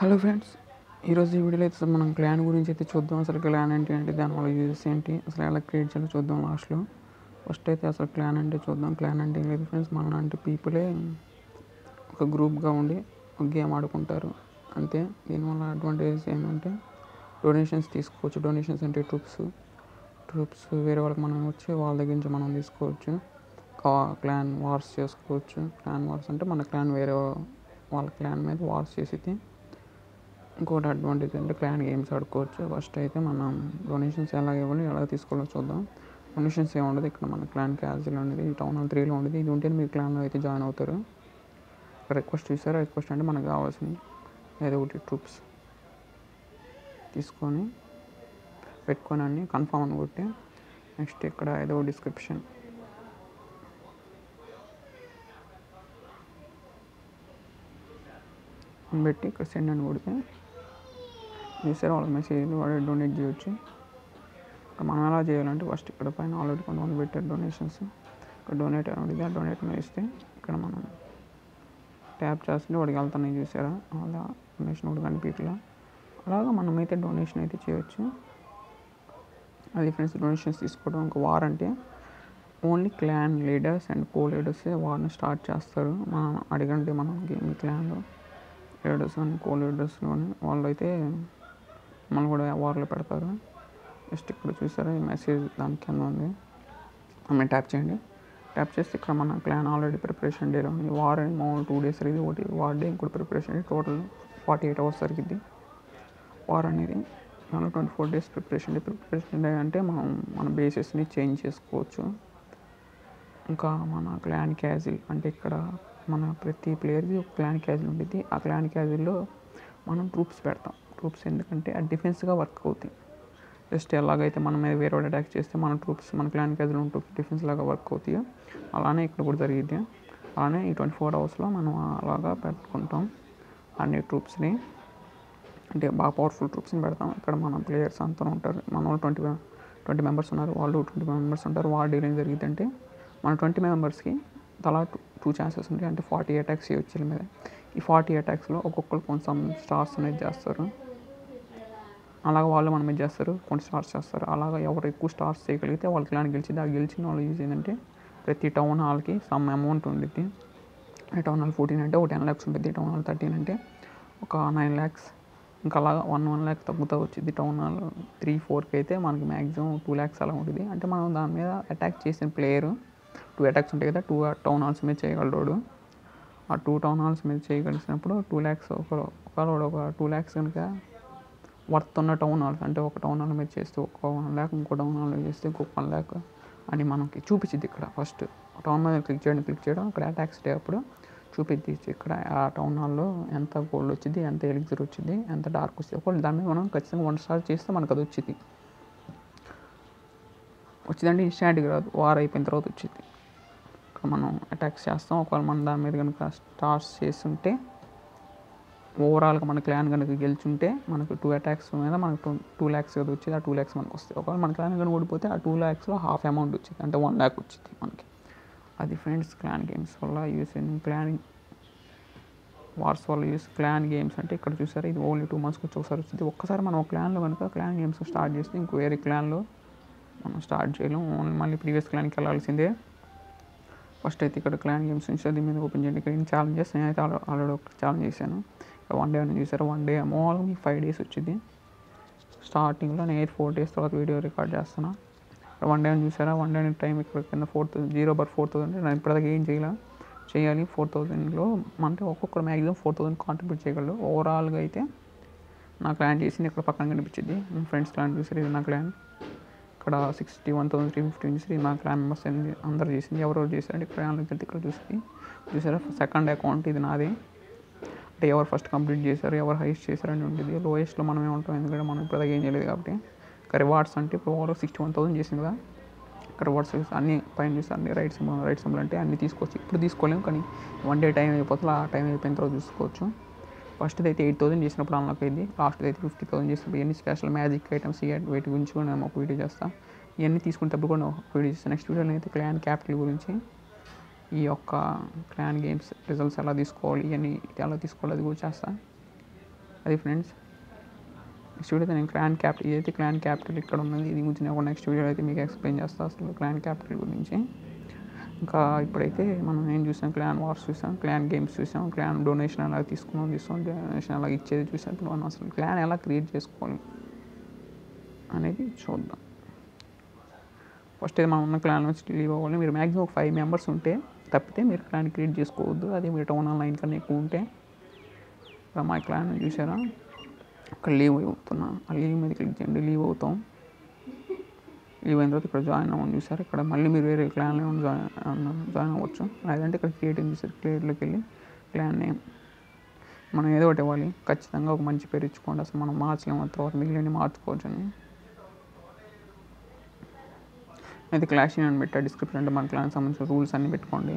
Hello friends ఈరోజు ఈ వీడియోలో అయితే మనం క్లాన్ గురించి అయితే చూద్దాం. అసలు క్లాన్ అంటే ఏంటి దానివల్ల యూజెస్ ఏంటి అసలు ఎలా క్రియేట్ చేయాలో చూద్దాం లాస్ట్లో. ఫస్ట్ అయితే అసలు క్లాన్ అంటే చూద్దాం. క్లాన్ అంటే ఏం లేదు ఫ్రెండ్స్ మన అంటే పీపులే ఒక గ్రూప్గా ఉండి ఒక గేమ్ ఆడుకుంటారు. అంతే దీనివల్ల అడ్వాంటేజెస్ ఏంటంటే డొనేషన్స్ తీసుకోవచ్చు. డొనేషన్స్ అంటే ట్రూప్స్ ట్రూప్స్ వేరే వాళ్ళకి మనం వచ్చి వాళ్ళ దగ్గర నుంచి మనం తీసుకోవచ్చు. క్లాన్ వార్స్ చేసుకోవచ్చు. క్లాన్ వార్స్ అంటే మన క్లాన్ వేరే వాళ్ళ క్లాన్ మీద వార్స్ చేసి ఇంకోటి అడ్వాంటేజ్ అంటే క్లాన్ గేమ్స్ ఆడుకోవచ్చు. ఫస్ట్ అయితే మనం డొనేషన్స్ ఎలా ఇవ్వాలి ఎలా తీసుకోవాలో చూద్దాం. డొనేషన్స్ ఏమి ఉండదు ఇక్కడ మన క్లాన్ క్యాజువల్ అనేది టౌన్ హాల్ త్రీలో ఉండేది. ఇది ఉంటే మీరు క్లాన్లో అయితే జాయిన్ అవుతారు. రిక్వెస్ట్ చూసారా? రిక్వెస్ట్ అంటే మనకు కావాల్సింది ఏదో ఒకటి ట్రూప్స్ తీసుకొని పెట్టుకొని అన్ని కన్ఫామ్ అని కొట్టి నెక్స్ట్ ఇక్కడ ఏదో డిస్క్రిప్షన్ పెట్టి ఇక్కడ సెండ్ అని కొడితే చూసారు వాళ్ళకి మెసేజ్ వాడే డొనేట్ చేయొచ్చు. ఇక్కడ మనం ఎలా చేయాలంటే ఫస్ట్ ఇక్కడ పైన ఆల్రెడీ కొంతమంది పెట్టారు డొనేషన్స్ ఇక్కడ డొనేట్ అని అడిగితే ఆ డొనేట్ మీద ఇస్తే ఇక్కడ మనం ట్యాప్ చేస్తుంటే వాడికి వెళ్తానని చూసారా అలా డొనేషన్ కూడా కనిపించలా అలాగా మనం అయితే డొనేషన్ అయితే చేయొచ్చు. అది ఫ్రెండ్స్ డొనేషన్స్ తీసుకోవడం ఒక వార్ అంటే only clan leaders and co leaders వార్ని start చేస్తారు. మనం అడిగంటే మనం గేమ్ క్లాన్లో లీడర్స్ కానీ కో లీడర్స్ కానీ వాళ్ళు అయితే మనం కూడా వార్లో పెడతారు. జస్ట్ ఇక్కడ చూసారా ఈ మెసేజ్ దాని కింద ఉంది. ఆమె ట్యాప్ చేయండి. ట్యాప్ చేస్తే ఇక్కడ మన క్లాన్ ఆల్రెడీ ప్రిపరేషన్ డేలో ఉంది. వార్ అని మామూలు టూ డేస్ ఇది ఒకటి. వార్ డే ఇంకోటి preparation day total forty eight hours జరిగింది వార్ అనేది దానిలో twenty four days preparation day preparation day అంటే మనం మన బేసెస్ని చేంజ్ చేసుకోవచ్చు. ఇంకా మన క్లాన్ క్యాజిల్ అంటే ఇక్కడ మన ప్రతి ప్లేయర్కి ఒక క్లాన్ క్యాజిల్ ఉంటుంది ఆ క్లాన్ క్యాజిల్లో మనం ట్రూప్స్ పెడతాం. ట్రూప్స్ ఎందుకంటే అది డిఫెన్స్గా వర్క్ అవుతాయి. జస్ట్ ఎలాగైతే మన మీద వేరే వాడు అటాక్ చేస్తే మన ట్రూప్స్ మన క్లాన్ క్యాజిల్ ఉంటూ డిఫెన్స్ లాగా వర్క్ అవుతాయో అలానే ఇక్కడ కూడా జరిగింది అలానే ఈ ట్వంటీ ఫోర్ అవర్స్లో మనం అలాగా పెట్టుకుంటాం. అన్ని ట్రూప్స్ని అంటే బాగా పవర్ఫుల్ ట్రూప్స్ని పెడతాం. ఇక్కడ మన ప్లేయర్స్ అంతా ఉంటారు. మన వాళ్ళు ట్వంటీ ట్వంటీ మెంబర్స్ ఉన్నారు. వాళ్ళు ట్వంటీ మెంబర్స్ ఉంటారు. వాళ్ళ డీలింగ్ జరిగింది అంటే మన ట్వంటీ మెంబర్స్కి తలా టూ టూ ఛాన్సెస్ ఉంటాయి. అంటే ఫార్టీ అటాక్స్ చేయొచ్చు మీద. ఈ ఫార్టీ అటాక్స్లో ఒక్కొక్కరు కొంచెం స్టార్స్ అనేది చేస్తారు. అలాగ వాళ్ళు మనం ఏం చేస్తారు కొన్ని స్టార్స్ చేస్తారు. అలాగ ఎవరు ఎక్కువ స్టార్స్ చేయగలిగితే వాళ్ళకి క్లాన్ గెలిచింది ఆ గెలిచిన వాళ్ళు యూజ్ ఏంటంటే ప్రతి టౌన్ హాల్కి సమ్ అమౌంట్ ఉండిద్ది. టౌన్ హాల్ ఫోర్టీన్ అంటే ఒక టెన్ ల్యాక్స్ ఉంటుంది టౌన్ హాల్ థర్టీన్ అంటే ఒక నైన్ ల్యాక్స్ ఇంకా అలాగా వన్ వన్ ల్యాక్ తగ్గుతూ వచ్చింది టౌన్ హాల్ త్రీ ఫోర్కి అయితే మనకి మ్యాక్సిమం టూ ల్యాక్స్ అలా ఉంటుంది అంటే మనం దాని మీద అటాక్ చేసిన ప్లేయర్ టూ అటాక్స్ ఉంటాయి కదా టూ టౌన్ హాల్స్ మీద చేయగలడు ఆ టూ టౌన్ హాల్స్ మీద చేయగలిసినప్పుడు టూ ల్యాక్స్ ఒక ఒకవేళ ఒక టూ ల్యాక్స్ కనుక వర్త్ ఉన్న టౌన్ హాల్స్ అంటే ఒక టౌన్ హాల్ మీద చేస్తే ఒక వన్ ల్యాక్ ఇంకో టౌన్ హాల్ చేస్తే ఇంకొక వన్ ల్యాక్ అని మనకి చూపించింది ఇక్కడ ఫస్ట్. టౌన్ మీద క్లిక్ చేయడం క్లిక్ చేయడం. అక్కడ అటాక్స్ డే అప్పుడు చూపించి ఇక్కడ ఆ టౌన్ హాల్లో ఎంత గోల్డ్ వచ్చింది ఎంత ఎలిజర్ వచ్చింది ఎంత డార్క్ వచ్చింది. ఒకవేళ దాని మీద మనం ఖచ్చితంగా వన్ స్టార్ చేస్తే మనకు అది వచ్చింది. వచ్చిందంటే ఇన్స్టాంట్గా రాదు. వార్ అయిపోయిన తర్వాత వచ్చింది. ఇక్కడ మనం అటాక్స్ చేస్తాం. ఒకవేళ మనం దాని మీద కనుక స్టార్స్ చేస్తుంటే ఓవరాల్గా మన క్లాన్ కనుక గెలిచుంటే మనకు టూ అటాక్స్ మీద మనకు టూ టూ ల్యాక్స్ కదా వచ్చేది ఆ టూ ల్యాక్స్ మనకు వస్తాయి. ఒకవేళ మన క్లాన్ కనుక ఓడిపోతే ఆ టూ ల్యాక్స్లో హాఫ్ అమౌంట్ వచ్చింది అంటే వన్ ల్యాక్ వచ్చింది మనకి. అది ఫ్రెండ్స్ క్లాన్ గేమ్స్ వల్ల యూస్ క్లాన్ వార్స్ వల్ల యూస్ క్లాన్ గేమ్స్ అంటే ఇక్కడ చూసారు ఇది ఓన్లీ టూ మంత్స్కి వచ్చి ఒకసారి వచ్చింది ఒక్కసారి మనం ఒక క్లాన్లో కనుక క్లాన్ గేమ్స్ స్టార్ట్ చేస్తే ఇంకో వేరే క్లాన్లో మనం స్టార్ట్ చేయలేం. ఓన్లీ మళ్ళీ ప్రీవియస్ క్లాన్కి వెళ్ళాల్సిందే. ఫస్ట్ అయితే ఇక్కడ క్లాన్ గేమ్స్ నుంచి దీని మీద ఓపెన్ చేయండి. ఇక్కడ ఛాలెంజెస్ నేనైతే ఆల్రెడీ ఒక ఛాలెంజ్ చేశాను. వన్ డే అని చూసారు వన్ డే మామూలుగా మీకు ఫైవ్ డేస్ వచ్చింది. స్టార్టింగ్లో నేను ఫోర్ డేస్ తర్వాత వీడియో రికార్డ్ చేస్తున్నా. వన్ డే అని చూసారా వన్ డే టైం ఇక్కడ కింద four thousand zero bar four thousand నేను ఇప్పటిదాకా ఏం చేయాలి. చేయాలి. ఫోర్ థౌసండ్లో అంటే ఒక్కొక్కరు మ్యాక్సిమం ఫోర్ థౌసండ్ కాంట్రిబ్యూట్ చేయగలరు. ఓవరాల్గా అయితే నా క్లాన్ చేసింది ఇక్కడ పక్కన కనిపించింది. మా ఫ్రెండ్స్ క్లాన్ చూసారు ఇది నా క్లాన్ ఇక్కడ sixty one thousand three fifty చూసి మా క్లాన్ మెంబర్స్ అందరు చేసింది. ఎవరెవరు చేశారు ఇక్కడ ఇక్కడ చూసి చూసారా? సెకండ్ అకౌంట్ ఇది నాది. అంటే ఎవరు ఫస్ట్ కంప్లీట్ చేశారు ఎవరు హైయెస్ట్ అని ఉంటుంది లోయెస్ట్లో మనమే ఉంటాం ఎందుకంటే మనం ఇప్పుడు ఏం చేయలేదు కాబట్టి. ఇంకా రివార్డ్స్ అంటే ఇప్పుడు ఓవర్ సిక్స్టీ వన్ థౌసండ్ చేసింది కదా. ఇక్కడ రివార్డ్స్ అన్ని పైన చూసి అన్ని రైట్ సింబల్ రైట్ సింబల్ అంటే అన్ని తీసుకోవచ్చు. ఇప్పుడు తీసుకోలేము కానీ వన్ డే టైం అయిపోతుంది ఆ టైం అయిపోయిన తర్వాత చూసుకోవచ్చు. ఫస్ట్ అయితే ఎయిట్ థౌసండ్ చేసినప్పుడు అన్లాక్ అయింది. లాస్ట్ అయితే ఫిఫ్టీ థౌసండ్ చేసినప్పుడు ఎన్ని స్పెషల్ మ్యాజిక్ ఐటమ్స్ వీటి గురించి కూడా నేను ఒక వీడియో చేస్తాను ఇవన్నీ తీసుకునేటప్పుడు కూడా ఒక వీడియో చేస్తాను నెక్స్ట్ వీడియోలో అయితే క్లాన్ క్యాపిటల్ గురించి ఈ యొక్క క్లాన్ గేమ్స్ రిజల్ట్స్ ఎలా తీసుకోవాలి ఇవన్నీ ఎలా తీసుకోవాలి అది కూడా చేస్తా. అది ఫ్రెండ్స్ నెక్స్ట్ వీడియో అయితే నేను క్లాన్ క్యాపిటల్ ఇదైతే క్లాన్ క్యాపిటల్ ఇక్కడ ఉన్నది ఇది గురించి నేను నెక్స్ట్ వీడియో అయితే మీకు ఎక్స్ప్లెయిన్ చేస్తాను అసలు క్లాన్ క్యాపిటల్ గురించి. ఇంకా ఇప్పుడైతే మనం ఏం చూసాం? క్లాన్ వార్స్ చూసాం క్లాన్ గేమ్స్ చూసాం క్లాన్ డొనేషన్ ఎలా తీసుకున్నాం తీసుకున్నాం డొనేషన్ ఎలా ఇచ్చేది చూసాం ఇప్పుడు మనం అసలు క్లాన్ ఎలా క్రియేట్ చేసుకోవాలి అనేది చూద్దాం. ఫస్ట్ అయితే మనం ఉన్న క్లాన్ నుంచి లీవ్ అవ్వాలి. మీరు మ్యాక్సిమం ఒక ఫైవ్ మెంబర్స్ ఉంటే తప్పితే మీరు క్లాన్ క్రియేట్ చేసుకోవద్దు. అదే మీరు టౌన్ ఆన్లైన్ కన్నా ఎక్కువ ఉంటే. మా క్లాన్ చూసారా అక్కడ లీవ్ అవుతున్నా ఆ లీవ్ మీద క్లిక్ చేయండి. లీవ్ అవుతాం. లీవ్ అయిన తర్వాత ఇక్కడ జాయిన్ అవ్వని చూసారు ఇక్కడ మళ్ళీ మీరు వేరే క్లాన్లో జాయిన్ జాయిన్ అవ్వచ్చు. లేదంటే ఇక్కడ క్రియేట్ చూసారు క్రియేట్లోకి వెళ్ళి క్లాన్ నేమ్. మనం ఏదో ఒకటి ఇవ్వాలి. ఖచ్చితంగా ఒక మంచి పేరు ఇచ్చుకోండి. అసలు మనం మార్చలేము. తర్వాత మిగిలిన మార్చుకోవచ్చు అని అయితే క్లాష్ అని పెట్టా. డిస్క్రిప్షన్ అంటే మన క్లాన్ సంబంధించిన రూల్స్ అన్నీ పెట్టుకోండి.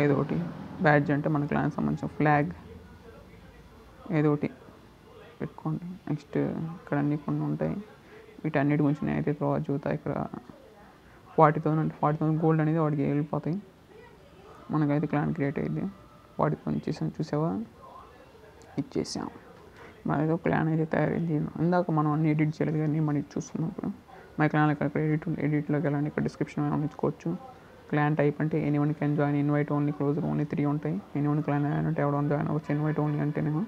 ఏదో ఒకటి. బ్యాడ్జ్ అంటే మన క్లాన్ సంబంధించిన ఫ్లాగ్ ఏదో ఒకటి పెట్టుకోండి. నెక్స్ట్ ఇక్కడ అన్నీ కొన్ని ఉంటాయి. వీటన్నిటి గురించి నేనైతే తర్వాత చూతా ఇక్కడ ఫార్టీ థౌసండ్ అంటే ఫార్టీ థౌసండ్ గోల్డ్ అనేది వాడికి వెళ్ళిపోతాయి. మనకైతే క్లాన్ క్రియేట్ అయ్యింది వాటికి కొంచెం ఇచ్చేసాం చూసావా? ఇచ్చేసాం. మన ఏదో ప్లాన్ అయితే తయారైంది. ఇందాక మనం అన్ని ఎడిట్ చేయలేదు కానీ మనం ఇది చూస్తున్నాం ఇప్పుడు మై క్లాన్ ఇక్కడ ఎడిట్ ఎడిట్లోకి వెళ్ళండి. ఇక్కడ డిస్క్రిప్షన్ ఏమైనా క్లాన్ టైప్ అంటే any one can join invite only closed only three ఉంటాయి. ఎనీ వన్ క్లాన్ అంటే ఎవడో జాయిన్ అవ్వచ్చు. ఇన్వైట్ ఓన్లీ అంటేనేమో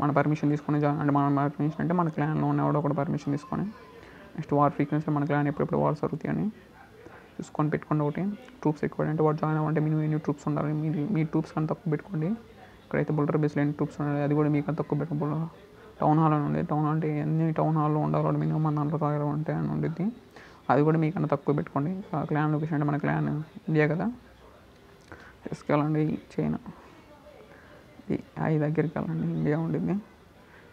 మన పర్మిషన్ తీసుకొని జాయిన్ అంటే మన పర్మిషన్ అంటే మన క్లాన్లో ఉన్న ఎవడో ఒకటి పర్మిషన్ తీసుకొని. నెక్స్ట్ వార్ ఫ్రీక్వెన్సీ మన క్లాన్ ఎప్పుడెప్పుడు వార్స్ అని చూసుకొని పెట్టుకోండి ఒకటి. ట్రూప్స్ ఎక్కువ అంటే వాడు జాయిన్ అవ్వంటే మినిమం ఎన్ని ట్రూప్స్ ఉండాలి? మీ మీ ట్రూప్స్ కానీ తక్కువ పెట్టుకోండి. ఇక్కడైతే బుల్డర్ బేస్లో ఎన్ని ట్రూప్స్ ఉండాలి. అది కూడా మీకు తక్కువ పెట్టుకోండి. టౌన్ హాల్ అని ఉండేది టౌన్ అంటే ఎన్ని టౌన్ హాల్లో ఉండాలో మినిమం మన దాంట్లో తాగడం అంటే అని ఉండిద్ది. అది కూడా మీకన్నా తక్కువ పెట్టుకోండి. క్లాన్ లొకేషన్ అంటే మన క్లాన్ ఇండియా కదా? తీసుకెళ్ళండి చైనా అవి దగ్గరికి వెళ్ళండి ఇండియా ఉండింది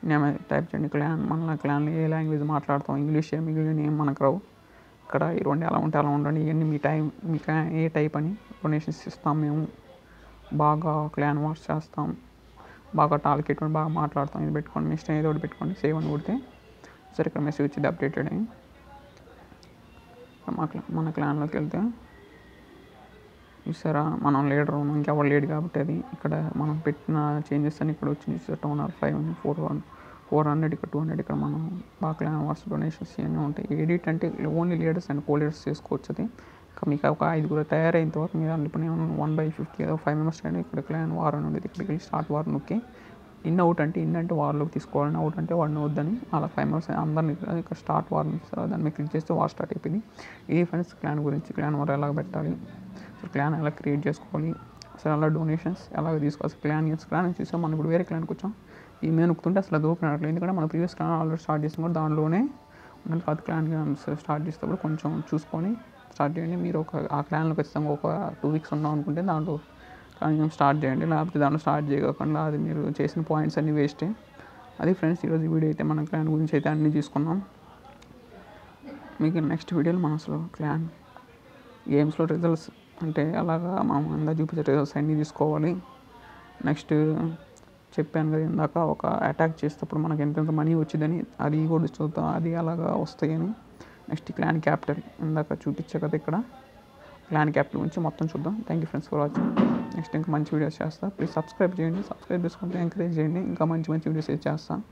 నేను టైప్ చేయండి క్లాన్ మన క్లాన్ ఏ లాంగ్వేజ్ మాట్లాడతాం? ఇంగ్లీష్ మిగిలిన ఏం మనకు రావు. ఇక్కడ ఈ రెండు ఎలా ఉంటే అలా ఉండండి. ఇవన్నీ మీ టైం మీ క్లాన్ ఏ టైప్ అని డొనేషన్స్ ఇస్తాం మేము. బాగా క్లాన్ వాష్ చేస్తాం. బాగా టార్గెట్ బాగా మాట్లాడతాం ఇది పెట్టుకోండి. మీ ఇష్టం ఏదో ఒకటి పెట్టుకోండి. సేవ్ అని కొడితే సరే ఇక్కడ మెసేజ్ వచ్చింది అప్డేటెడ్ అయ్యి మా క్లా మన క్లాన్లోకి వెళ్తే చూసారా మనం లీడర్ ఉన్నాం. ఇంకెవరు లేడు కాబట్టి అది ఇక్కడ మనం పెట్టిన చేంజెస్ అని ఇక్కడ వచ్చింది చూసారు. టౌన్ ఆర్ ఫైవ్ అని ఫోర్ వన్ ఫోర్ హండ్రెడ్ ఇక్కడ టూ హండ్రెడ్ ఇక్కడ మనం బాగా క్లాన్ వాట్స్ డొనేషన్స్ ఇవన్నీ ఉంటాయి. ఎడిట్ అంటే only leaders and co leaders చేసుకోవచ్చు అది. మీకు ఒక ఐదుగురు తయారైన తర్వాత మీరు అందులో ఇప్పుడు నేను వన్ బై ఫిఫ్టీ ఏదో ఫైవ్ మెంబర్స్ అయినా ఇక్కడ క్లాన్ వార్ అని ఉండేది ఇక్కడికి వెళ్ళి స్టార్ట్ వార్ నొక్కి ఇన్ అవుట్ అంటే ఇన్ అంటే వార్లోకి తీసుకోవాలని అవుట్ అంటే వాడిని వద్దని అలా ఫైవ్ మెంబర్స్ అందరినీ ఇక్కడ స్టార్ట్ వార్ దాన్ని క్లిక్ చేస్తే వార్ స్టార్ట్ అయిపోయింది. ఇది ఫ్రెండ్స్ క్లాన్ గురించి క్లాన్ వార్ ఎలా పెట్టాలి? అసలు క్లాన్ ఎలా క్రియేట్ చేసుకోవాలి? అసలు అలా డొనేషన్స్ ఎలా తీసుకోవాలి? క్లాన్ గేమ్స్ క్లాన్ చూసాం? మనం ఇప్పుడు వేరే క్లాన్కి వచ్చాం. ఈ మేము నొక్కుతుంటే అసలు అది ఓపెన్ అవ్వట్లేదు. ఎందుకంటే మన ప్రీవియస్ క్లాన్ ఆల్రెడీ స్టార్ట్ చేసాం కూడా దానిలోనే మళ్ళీ కాదు క్లాన్ స్టార్ట్ చేసేటప్పుడు కొంచెం చూసుకొని స్టార్ట్ చేయండి. మీరు ఒక ఆ క్లాన్లో ఖచ్చితంగా ఒక టూ వీక్స్ ఉన్నాం అనుకుంటే దాంట్లో క్లాన్ స్టార్ట్ చేయండి. లేకపోతే దాంట్లో స్టార్ట్ చేయకుండా అది మీరు చేసిన పాయింట్స్ అన్నీ వేస్టే. అది ఫ్రెండ్స్ ఈరోజు వీడియో అయితే మన క్లాన్ గురించి అయితే అన్నీ తీసుకున్నాం మీకు నెక్స్ట్ వీడియోలో మనం అసలు క్లాన్ గేమ్స్లో రిజల్ట్స్ అంటే అలాగా మనం అందా చూపించే రిజల్ట్స్ అన్నీ తీసుకోవాలి నెక్స్ట్ చెప్పాను కదా ఇందాక ఒక అటాక్ చేసేటప్పుడు మనకి ఎంతెంత మనీ వచ్చిందని అది కూడా చూద్దాం. అది అలాగా వస్తాయని. నెక్స్ట్ క్లాన్ క్యాపిటల్ ఇందాక చూపించే కదా ఇక్కడ. క్లాన్ క్యాపిటల్ గురించి మొత్తం చూద్దాం. Thank you friends for watching next ఇంకా మంచి వీడియోస్ చేస్తాను ప్లీజ్ సబ్స్క్రైబ్ చేయండి. సబ్స్క్రైబ్ చేసుకుంటే ఎంకరేజ్ చేయండి. ఇంకా మంచి మంచి వీడియోస్ చేస్తాను